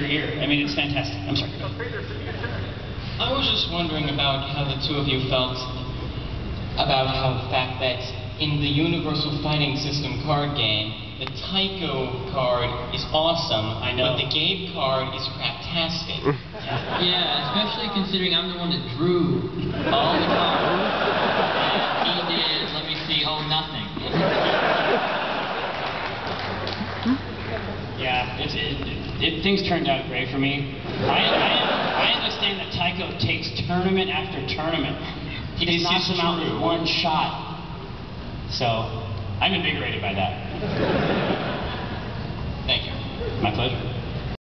fades out to your ear. I mean, it's fantastic. I'm sorry. I was just wondering about how the two of you felt about how the fact that in the Universal Fighting System card game, the Tycho card is awesome, I know. but the Gabe card is craptastic. Yeah, especially considering I'm the one that drew all the cards. And he did, let me see, oh, nothing. Yeah, it's, it, it, things turned out great for me. I, I, I understand that Tycho takes tournament after tournament. He This just knocks them out with one shot. So, I'm invigorated by that. Thank you. My pleasure.